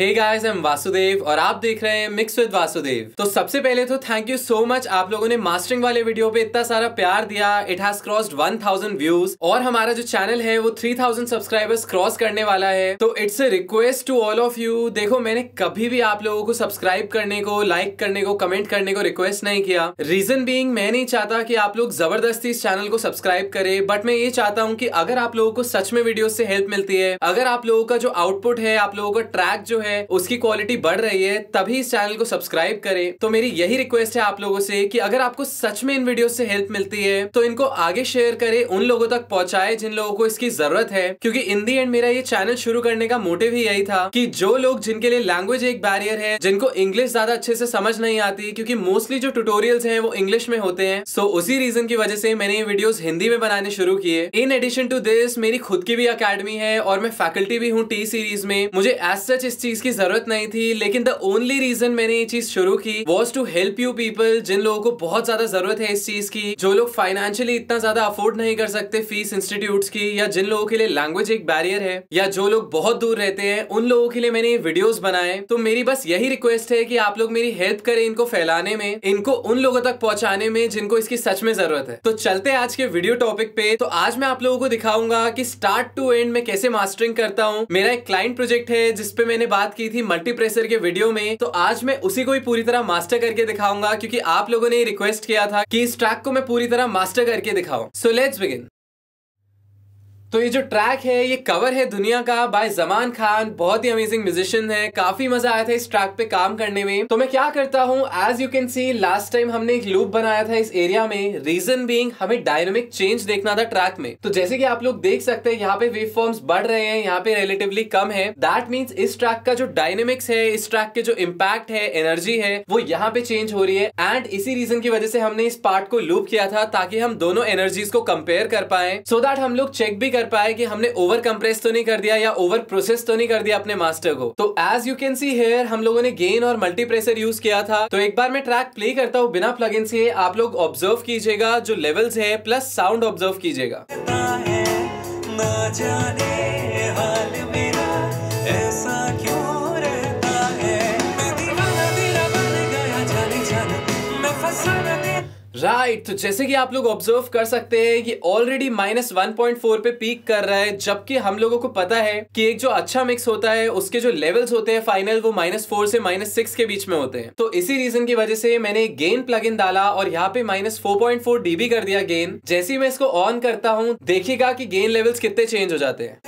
Hey guys I Vasudev और आप देख रहे हैं मिक्स विद वासुदेव तो सबसे पहले तो थैंक यू सो मच आप लोगों ने मास्टरिंग वाले वीडियो पे इतना सारा प्यार दिया। इट हैज़ क्रॉस्ड 1000 व्यूज़ और हमारा जो चैनल है वो 3000 सब्सक्राइबर्स क्रॉस करने वाला है। तो it's a request to all of you देखो, मैंने कभी भी आप लोगों को सब्सक्राइब करने को लाइक करने को कमेंट करने को रिक्वेस्ट नहीं किया। रीजन बींग मैं नहीं चाहता कि आप लोग ज़बरदस्ती इस चैनल को सब्सक्राइब करें बट मैं ये चाहता हूँ कि अगर आप लोगों को सच में वीडियो से हेल्प मिलती है, अगर आप लोगों का जो आउटपुट है, आप लोगों का ट्रैक जो है उसकी क्वालिटी बढ़ रही है, तभी इस चैनल को सब्सक्राइब करें। तो मेरी यही रिक्वेस्ट है आप लोगों से कि अगर आपको सच में इन वीडियो से हेल्प मिलती है तो इनको आगे शेयर करें, उन लोगों तक पहुँचाए जिन लोगों को इसकी ज़रूरत है। क्योंकि इन दी एंड मेरा ये चैनल शुरू करने का मोटिव ही यही था कि जो लोग जिनके लिए लैंग्वेज एक बैरियर है, जिनको इंग्लिश ज़्यादा अच्छे से समझ नहीं आती, क्योंकि मोस्टली जो ट्यूटोरियल्स हैं वो इंग्लिश में होते हैं। सो उसी रीजन की वजह से मैंने ये वीडियोस हिंदी में बनाने शुरू किए। इन एडिशन टू दिस मेरी खुद की भी अकेडमी है और मैं फैकल्टी भी हूँ टी सीरीज़ में। मुझे एज सच इस चीज़ की ज़रूरत नहीं थी, लेकिन द ओनली रीजन मैंने ये चीज़ शुरू की was to help you people जिन लोगों को बहुत ज़्यादा ज़रूरत है इस चीज़ की, जो लोग फाइनेंशियली इतना ज़्यादा अफोर्ड नहीं कर सकते फ़ीस इंस्टीट्यूट की, या जिन लोगों के लिए लैंग्वेज एक बैरियर है, या जो लोग बहुत दूर रहते हैं, उन लोगों के लिए मैंने ये वीडियोस बनाए। तो मेरी बस यही रिक्वेस्ट है कि आप लोग मेरी हेल्प करें इनको फैलाने में, इनको उन लोगों तक पहुँचाने में जिनको इसकी सच में ज़रूरत है। तो चलते आज के वीडियो टॉपिक पे। तो आज मैं आप लोगों को दिखाऊँगा कि स्टार्ट टू एंड में कैसे मास्टरिंग करता हूँ। मेरा एक क्लाइंट प्रोजेक्ट है जिसपे मैंने बात की थी मल्टीप्रेसर के वीडियो में तो आज मैं उसी को ही पूरी तरह मास्टर करके दिखाऊँगा, क्योंकि आप लोगों ने रिक्वेस्ट किया था कि इस ट्रैक को मैं पूरी तरह मास्टर करके दिखाऊँ। सो लेट्स बिगिन तो ये जो ट्रैक है, ये कवर है दुनिया का बाय जमान खान बहुत ही अमेजिंग म्यूजिशियन है, काफ़ी मज़ा आया था इस ट्रैक पे काम करने में। तो मैं क्या करता हूँ as you can see last time हमने एक लूप बनाया था इस एरिया में रीजन बीइंग हमें डायनेमिक चेंज देखना था ट्रैक में। तो जैसे कि आप लोग देख सकते हैं, यहाँ पे वेव फॉर्म्स बढ़ रहे हैं, यहाँ पे रिलेटिवली कम है। दैट मीन्स इस ट्रैक का जो डायनेमिक्स है, इस ट्रैक के जो इम्पैक्ट है एनर्जी है, वो यहाँ पे चेंज हो रही है। एंड इसी रीजन की वजह से हमने इस पार्ट को लूप किया था, ताकि हम दोनों एनर्जीज को कंपेयर कर पाए। सो दैट हम लोग चेक भी कर पाए कि हमने ओवर कंप्रेस तो नहीं कर दिया या ओवर प्रोसेस तो नहीं कर दिया अपने मास्टर को। तो as you can see here हम लोगों ने गेन और मल्टीप्रेसर यूज़ किया था। तो एक बार मैं ट्रैक प्ले करता हूँ बिना प्लग से आप लोग ऑब्ज़र्व कीजिएगा, जो लेवल्स है प्लस साउंड ऑब्ज़र्व कीजिएगा। राइट right, तो जैसे कि आप लोग ऑब्ज़र्व कर सकते हैं कि already minus one point four पे पीक कर रहा है जबकि हम लोगों को पता है कि एक जो अच्छा मिक्स होता है उसके जो लेवल्स होते हैं फाइनल वो माइनस फोर से माइनस सिक्स के बीच में होते हैं। तो इसी रीजन की वजह से मैंने गेन प्लग इन डाला और यहाँ पे minus four point four dB कर दिया गेन जैसे ही मैं इसको ऑन करता हूँ देखिएगा कि गेन लेवल्स कितने चेंज हो जाते हैं।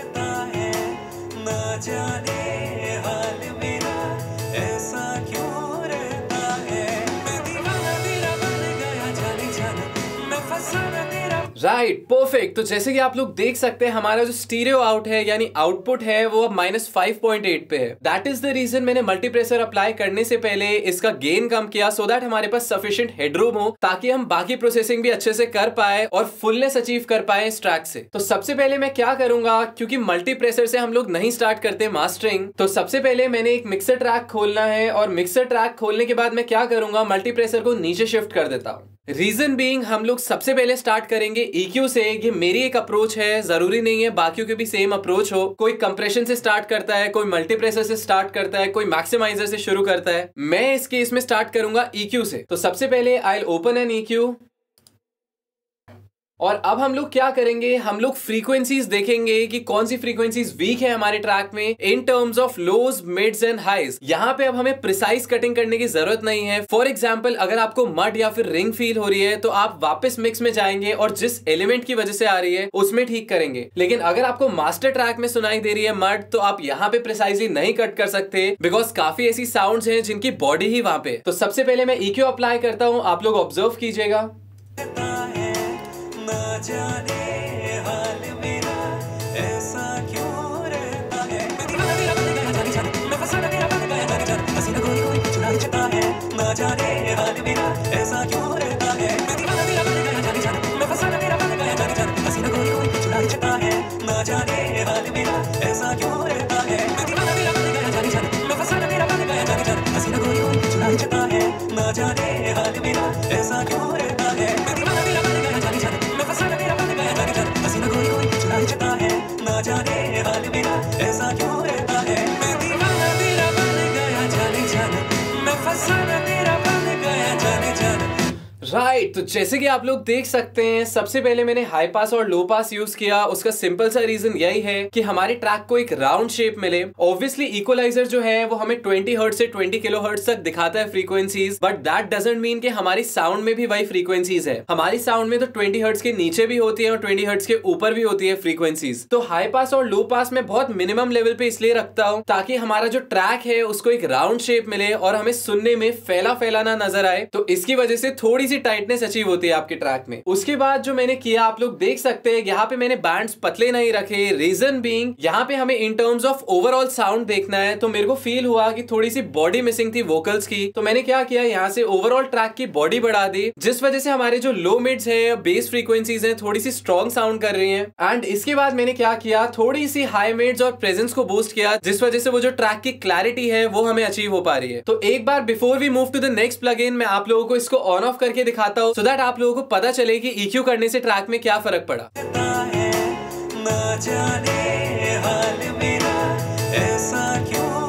राइट right, परफेक्ट तो जैसे कि आप लोग देख सकते हैं हमारा जो स्टीरियो आउट है यानी आउटपुट है वो अब माइनस फाइव पॉइंट एट पे है। दैट इज़ द रीजन मैंने मल्टीप्रेसर अप्लाई करने से पहले इसका गेन कम किया सो so दैट हमारे पास सफिशियंट हेडरूम हो ताकि हम बाकी प्रोसेसिंग भी अच्छे से कर पाए और फुलनेस अचीव कर पाए इस ट्रैक से। तो सबसे पहले मैं क्या करूँगा क्योंकि मल्टीप्रेसर से हम लोग नहीं स्टार्ट करते मास्टरिंग तो सबसे पहले मैंने एक मिक्सर ट्रैक खोलना है और मिक्सर ट्रैक खोलने के बाद मैं क्या करूँगा मल्टीप्रेसर को नीचे शिफ्ट कर देता हूँ। रीजन बीइंग हम लोग सबसे पहले स्टार्ट करेंगे ईक्यू से ये मेरी एक अप्रोच है, ज़रूरी नहीं है, बाकियों के भी सेम अप्रोच हो। कोई कंप्रेशन से स्टार्ट करता है, कोई मल्टीप्रेसर से स्टार्ट करता है, कोई मैक्सिमाइजर से शुरू करता है। मैं इसके इसमें स्टार्ट करूँगा EQ से। तो सबसे पहले आई ओपन एन EQ और अब हम लोग क्या करेंगे? हम लोग फ्रीक्वेंसीज देखेंगे कि कौन सी फ्रीक्वेंसीज वीक है हमारे ट्रैक में in terms of lows mids and highs यहाँ पे अब हमें प्रिसाइज कटिंग करने की ज़रूरत नहीं है। फॉर एग्ज़ाम्पल अगर आपको मड या फिर रिंग फील हो रही है तो आप वापस मिक्स में जाएँगे और जिस एलिमेंट की वजह से आ रही है, उसमें ठीक करेंगे। लेकिन अगर आपको मास्टर ट्रैक में सुनाई दे रही है मड तो आप यहाँ पे प्रिसाइजली नहीं कट कर सकते बिकॉज़ काफ़ी ऐसी साउंड है जिनकी बॉडी ही वहाँ पे। तो सबसे पहले मैं इक्यू e अप्लाई करता हूँ। आप लोग ऑब्ज़र्व कीजिएगा। जाने हाल ऐसा क्यों रहता है? मैं दीवाना तेरा बन गया जाने। मैं फसाना राइट right, तो जैसे कि आप लोग देख सकते हैं सबसे पहले मैंने हाई पास और लो पास यूज़ किया। उसका सिंपल सा रीजन यही है कि हमारे ट्रैक को एक राउंड शेप मिले। ऑब्वियसली इक्वलाइजर जो है वो हमें 20 हर्ट से 20 किलो हर्ट तक दिखाता है frequencies but that doesn't mean कि हमारी साउंड में भी वही फ्रीक्वेंसीज है। हमारी साउंड में तो 20 हर्ट्स के नीचे भी होती है और 20 हर्ट्स के ऊपर भी होती है फ्रीक्वेंसीज तो हाई पास और लो पास में बहुत मिनिमम लेवल पे इसलिए रखता हूँ ताकि हमारा जो ट्रैक है उसको एक राउंड शेप मिले और हमें सुनने में फैला फैलाना नज़र आए। तो इसकी वजह से थोड़ी सी टाइटनेस अचीव होती है आपके ट्रैक में। उसके बाद जो मैंने किया, आप लोग देख सकते हैं, यहाँ पे मैंने बैंड पतले नहीं रखे रीजन बींग यहाँ पे हमें in terms of overall sound देखना है तो मेरे को फील हुआ कि थोड़ी सी बॉडी मिसिंग थी वोकल्स की। तो मैंने क्या किया, यहाँ से ओवरऑल ट्रैक की बॉडी बढ़ा दी, जिस वजह से हमारे जो लो मिड्स है बेस फ्रीक्वेंसीज है थोड़ी सी स्ट्रॉन्ग साउंड कर रही है। एंड इसके बाद मैंने क्या किया थोड़ी सी हाई मिड्स और प्रेजेंस को बूस्ट किया, जिस वजह से वो जो ट्रैक की क्लैरिटी है, वो हमें अचीव हो पा रही है। तो एक बार before we move to the next plug मैं आप लोगों को इसको ऑन ऑफ़ करके दिखाता हूँ सो दैट आप लोगों को पता चले कि ईक्यू करने से ट्रैक में क्या फ़र्क पड़ा। ना जाने ऐसा क्यों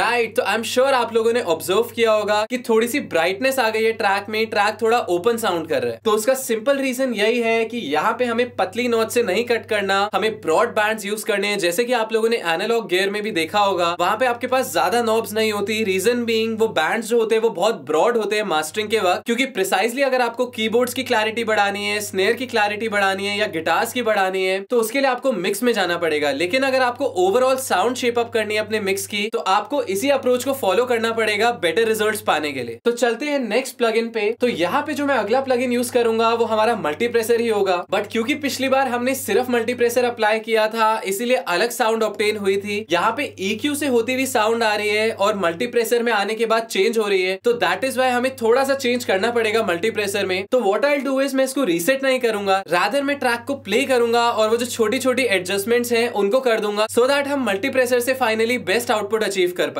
राइट तो आई एम श्योर आप लोगों ने ऑब्ज़र्व किया होगा कि थोड़ी सी ब्राइटनेस आ गई है ट्रैक में ट्रैक थोड़ा ओपन साउंड कर रहा है। तो उसका सिंपल रीजन यही है कि यहाँ पे हमें पतली नोट से नहीं कट करना, हमें ब्रॉड बैंड यूज़ करने हैं। जैसे कि आप लोगों ने एनालॉग गेयर में भी देखा होगा, वहाँ पे आपके पास ज़्यादा नॉब्स नहीं होती। रीजन बींग वो बैंड जो होते हैं, वो बहुत ब्रॉड होते हैं मास्टरिंग के वक्त। क्योंकि प्रिसाइसली अगर आपको कीबोर्ड्स की क्लैरिटी बढ़ानी है स्नेयर की क्लैरिटी बढ़ानी है या गिटार्स की बढ़ानी है तो उसके लिए आपको मिक्स में जाना पड़ेगा। लेकिन अगर आपको ओवरऑल साउंड शेप अप करनी है अपने मिक्स की तो आपको इसी अप्रोच को फॉलो करना पड़ेगा बेटर रिजल्ट्स पाने के लिए। तो चलते हैं नेक्स्ट प्लगइन पे। तो यहाँ पे जो मैं अगला प्लगइन यूज़ करूँगा, वो हमारा मल्टीप्रेसर ही होगा। बट क्योंकि पिछली बार हमने सिर्फ़ मल्टीप्रेसर अप्लाई किया था, इसीलिए अलग साउंड ऑप्टेन हुई थी। यहाँ पे EQ से होती हुई साउंड आ रही है और मल्टीप्रेसर में आने के बाद चेंज हो रही है। तो दैट इज़ वाई हमें थोड़ा सा चेंज करना पड़ेगा मल्टीप्रेसर में। तो वॉट आई डू इज़ मैं इसको रीसेट नहीं करूँगा। राधर मैं ट्रैक को प्ले करूँगा और वो जो छोटी छोटी एडजस्टमेंट है, उनको कर दूँगा। सो so दैट हम मल्टीप्रेसर से फाइनली बेस्ट आउटपुट अचीव कर पाए।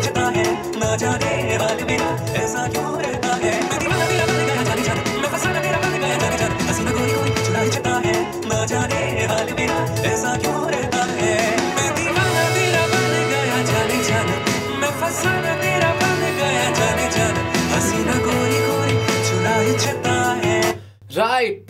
जाने हाल मेरा ऐसा क्यों रहता है?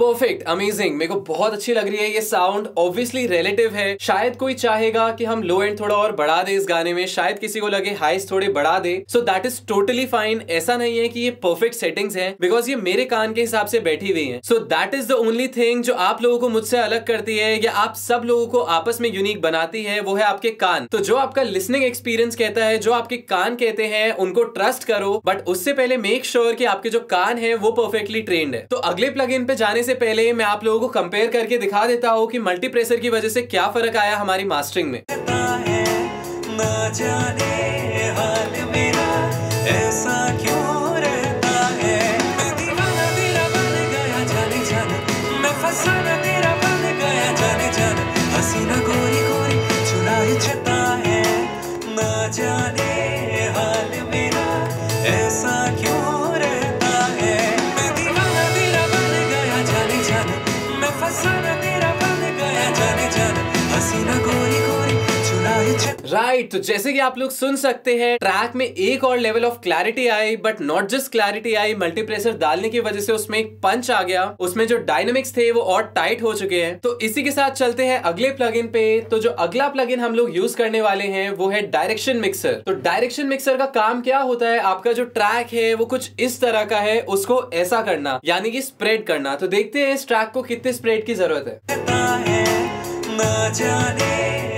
परफेक्ट अमेजिंग मेरे को बहुत अच्छी लग रही है ये साउंड ऑब्वियसली रिलेटिव है. शायद कोई चाहेगा कि हम लो एंड थोड़ा और बढ़ा दे इस गाने में. शायद किसी को लगे हाइस थोड़े बढ़ा दे. So that is totally fine ऐसा नहीं है कि ये परफेक्ट सेटिंग्स है बिकॉज़ ये मेरे कान के हिसाब से बैठी हुई है. So that is the only thing जो आप लोगों को मुझसे अलग करती है, या आप सब लोगों को आपस में यूनिक बनाती है, वो है आपके कान. तो जो आपका लिसनिंग एक्सपीरियंस कहता है, जो आपके कान कहते हैं, उनको ट्रस्ट करो. बट उससे पहले मेक श्योर sure कि आपके जो कान है, वो परफेक्टली ट्रेंड है. तो अगले प्लग पे जाने से पहले मैं आप लोगों को कंपेयर करके दिखा देता हूँ कि मल्टी प्रेशर की वजह से क्या फ़र्क आया हमारी मास्टरिंग में। जाने। तेरा बन गया जाने जाने। हसीना गोया राइट तो जैसे कि आप लोग सुन सकते हैं ट्रैक में एक और लेवल ऑफ़ क्लैरिटी आई बट नॉट जस्ट क्लैरिटी आई मल्टीप्रेशर डालने की वजह से उसमें एक पंच आ गया। उसमें जो डायनेमिक्स थे, वो और टाइट हो चुके हैं। तो इसी के साथ चलते हैं अगले प्लग पे। तो जो अगला प्लग हम लोग यूज़ करने वाले हैं, वो है डायरेक्शन मिक्सर तो डायरेक्शन मिक्सर का काम क्या होता है? आपका जो ट्रैक है, वो कुछ इस तरह का है, उसको ऐसा करना, यानी कि स्प्रेड करना। तो देखते हैं इस ट्रैक को कितने स्प्रेड की ज़रूरत है। ऐसा क्यों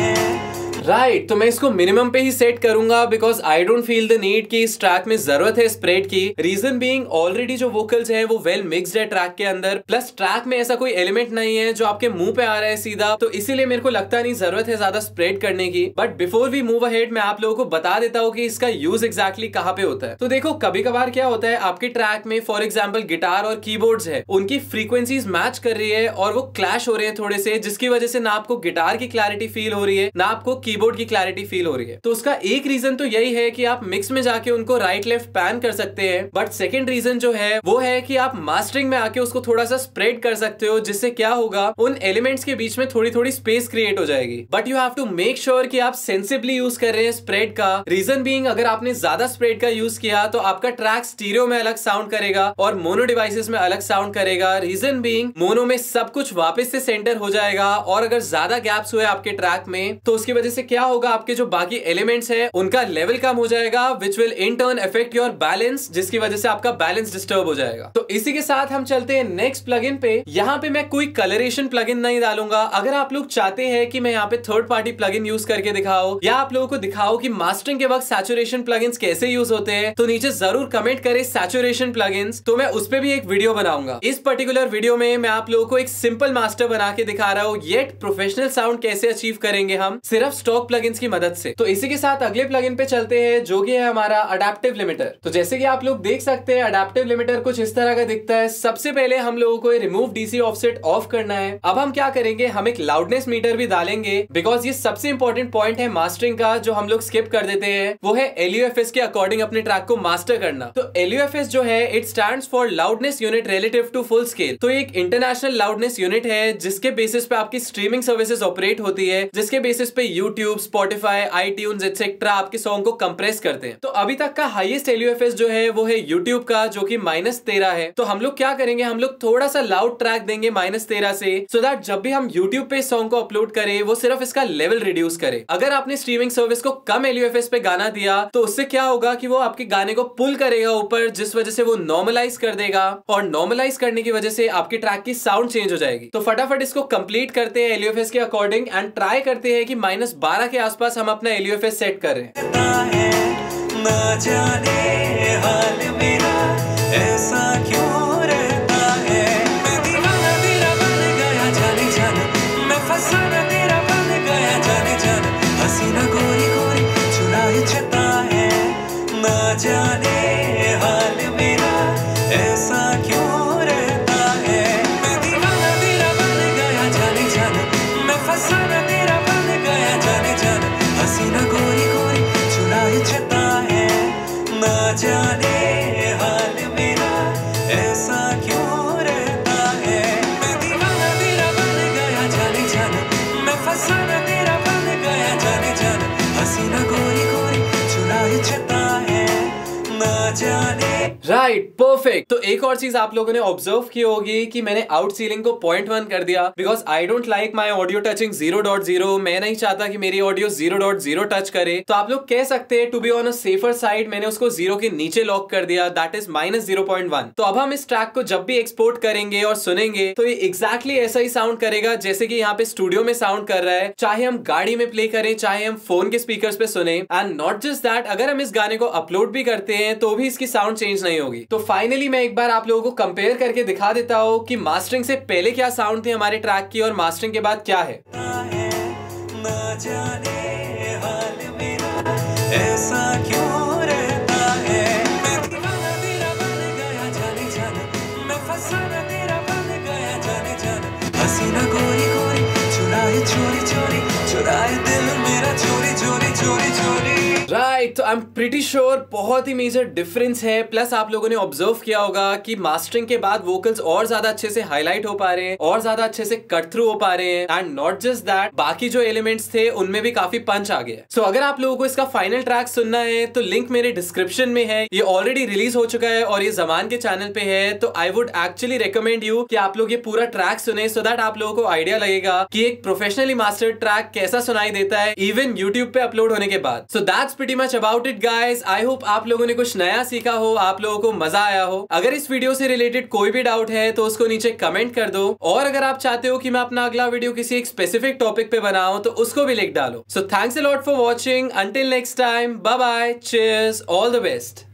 राइट right, तो मैं इसको मिनिमम पे ही सेट करूँगा because I don't feel the need की इस ट्रैक में ज़रूरत है स्प्रेड की। रीजन बीइंग ऑलरेडी जो वोकल्स है वो वेल मिक्सड है ट्रैक के अंदर। प्लस ट्रैक में ऐसा कोई एलिमेंट नहीं है जो आपके मुँह पे आ रहा है सीधा तो इसीलिए मेरे को लगता नहीं ज़रूरत है ज़्यादा स्प्रेड करने की। But before we move ahead मैं आप लोगों को बता देता हूँ कि इसका यूज़ एक्जैक्टली कहाँ पे होता है। तो देखो कभी कभार क्या होता है आपके ट्रैक में फॉर एग्ज़ाम्पल गिटार और कीबोर्ड्स है उनकी फ्रीक्वेंसीज मैच कर रही है और वो क्लैश हो रहे हैं थोड़े से जिसकी वजह से ना आपको गिटार की क्लैरिटी फील हो रही है ना आपको कीबोर्ड की क्लैरिटी फील हो रही है। तो उसका एक रीजन तो यही है कि आप मिक्स में जाके उनको राइट लेफ़्ट पैन कर सकते हैं बट सेकेंड रीजन जो है, वो है कि आप मास्टरिंग में आके उसको थोड़ा सा स्प्रेड कर सकते हो, जिससे क्या होगा, उन एलिमेंट्स के बीच में थोड़ी थोड़ी स्पेस क्रिएट हो जाएगी। But you have to make sure कि आप सेंसिबली यूज़ कर रहे हैं स्प्रेड का। रीजन बीइंग अगर आपने ज़्यादा स्प्रेड का यूज़ किया तो आपका ट्रैक स्टीरियो में अलग साउंड करेगा और मोनो डिवाइसेस में अलग साउंड करेगा। रीजन बीइंग मोनो में सब कुछ वापस से सेंटर हो जाएगा और अगर ज़्यादा गैप्स हुए आपके ट्रैक में तो उसकी वजह से क्या होगा? आपके जो बाकी एलिमेंट्स है, उनका लेवल कम हो जाएगा which will in turn affect your balance जिसकी वजह से आपका बैलेंस डिस्टर्ब हो जाएगा। तो इसी के साथ हम चलते हैं नेक्स्ट प्लग पे। यहाँ पे मैं कोई कलरेशन प्लग नहीं डालूँगा। अगर आप लोग चाहते हैं कि मैं यहाँ पे थर्ड पार्टी प्लग यूज़ करके दिखाओ या आप लोगों को दिखाओ कि मास्टरिंग के वक्त सैचुरेशन प्लग कैसे यूज़ होते हैं तो नीचे ज़रूर कमेंट करें सैचुरेशन प्लग तो मैं उस पर भी एक वीडियो बनाऊँगा। इस पर्टिकुलर वीडियो में मैं आप लोगों को एक सिंपल मास्टर बना के दिखा रहा हूँ येट प्रोफेशनल साउंड कैसे अचीव करेंगे हम? सिर्फ़ स्टॉक प्लग की मदद से। तो इसी के साथ अगले प्लग पे चलते हैं, जो कि है हमारा अडेप्टिव लिमिटर तो जैसे कि आप लोग देख सकते हैं अडेप्टिव लिमिटर कुछ इस तरह का दिखता है। सबसे पहले हम लोगों को रिमूव डीसी ऑफसेट ऑफ़ करना है। अब हम क्या करेंगे, हम एक लाउडनेस मीटर भी डालेंगे बिकॉज़ ये सबसे इंपॉर्टेंट पॉइंट है मास्टरिंग का, जो हम लोग स्किप कर देते हैं। वो है एलयूएफएस के अकॉर्डिंग अपने ट्रैक को मास्टर करना। तो एलयूएफएस जो है it stand for loudness unit relative to full scale तो एक इंटरनेशनल लाउडनेस यूनिट है, जिसके बेसिस पे आपकी स्ट्रीमिंग सर्विसेज़ ऑपरेट होती है, जिसके बेसिस पे यूट्यूब स्पॉटिफाई आई ट्यून एक्सेट्रा आपके सॉन्ग को कंप्रेस करते हैं। तो अभी तक का हाईएस्ट एलयूएफएस जो है, वो है यूट्यूब का, जो कि माइनस तेरह है। तो हम लोग क्या करेंगे? हम लोग थोड़ा सा लाउड ट्रैक देंगे माइनस तेरह से सो दैट जब भी हम यूट्यूब पे सॉन्ग को अपलोड करें, वो सिर्फ़ इसका लेवल रिड्यूस करे। अगर आपने स्ट्रीमिंग सर्विस को कम एलयूएफएस पे गाना दिया तो उससे क्या होगा कि वो आपके गाने को पुल करेगा ऊपर, जिस वजह से वो नॉर्मलाइज कर देगा, और नॉर्मलाइज करने की वजह से आपके ट्रैक की साउंड चेंज हो जाएगी। तो फटाफट इसको कंप्लीट करते हैं एलयूएफएस के अकॉर्डिंग एंड ट्राई करते हैं कि माइनस बारह के आसपास हम अपना एल सेट करें। ऐसा क्यों राइट परफेक्ट तो एक और चीज़ आप लोगों ने ऑब्ज़र्व की होगी कि मैंने आउट सीलिंग को पॉइंट वन कर दिया because I don't like my audio touching zero dot zero मैं नहीं चाहता कि मेरी audio zero dot zero touch करे। तो आप लोग कह सकते हैं to be on a safer side मैंने उसको ज़ीरो के नीचे लॉक कर दिया। That is minus zero point one तो अब हम इस ट्रैक को जब भी एक्सपोर्ट करेंगे और सुनेंगे तो ये एक्जैक्टली ऐसा ही साउंड करेगा जैसे कि यहाँ पे स्टूडियो में साउंड कर रहा है। चाहे हम गाड़ी में प्ले करें, चाहे हम फ़ोन के स्पीकर पे सुने। एंड नॉट जस्ट दैट अगर हम इस गाने को अपलोड भी करते हैं तो भी इसकी साउंड चेंज नहीं होगी। तो फाइनली मैं एक बार आप लोगों को कंपेयर करके दिखा देता हूँ कि मास्टरिंग से पहले क्या साउंड थी हमारे ट्रैक की और मास्टरिंग के बाद क्या है। ऐसा क्यों राइट तो आई एम प्रिटी श्योर बहुत ही मेजर डिफरेंस है। प्लस आप लोगों ने ऑब्ज़र्व किया होगा कि मास्टरिंग के बाद वोकल्स और ज़्यादा अच्छे से हाईलाइट हो पा रहे हैं और ज़्यादा अच्छे से कट थ्रू हो पा रहे हैं। एंड नॉट जस्ट दैट बाकी जो एलिमेंट्स थे उनमें भी काफ़ी पंच आ गया। सो so, अगर आप लोगों को इसका फाइनल ट्रैक सुनना है तो लिंक मेरे डिस्क्रिप्शन में है। ये ऑलरेडी रिलीज़ हो चुका है और ये जमान के चैनल पे है। तो I would actually recommend you कि आप लोग ये पूरा ट्रैक सुने सो so दैट आप लोगों को आइडिया लगेगा कि एक प्रोफेशनली मास्टर ट्रैक कैसा सुनाई देता है इवन यूट्यूब पे अपलोड होने के बाद। So that's much about it guys I hope आप लोगों ने कुछ नया सीखा हो, आप लोगों को मज़ा आया हो। अगर इस वीडियो से रिलेटेड कोई भी डाउट है तो उसको नीचे कमेंट कर दो। और अगर आप चाहते हो कि मैं अपना अगला वीडियो किसी एक स्पेसिफिक टॉपिक पे बनाऊँ तो उसको भी लिख डालो। So thanks a lot for watching until next time bye bye cheers all the best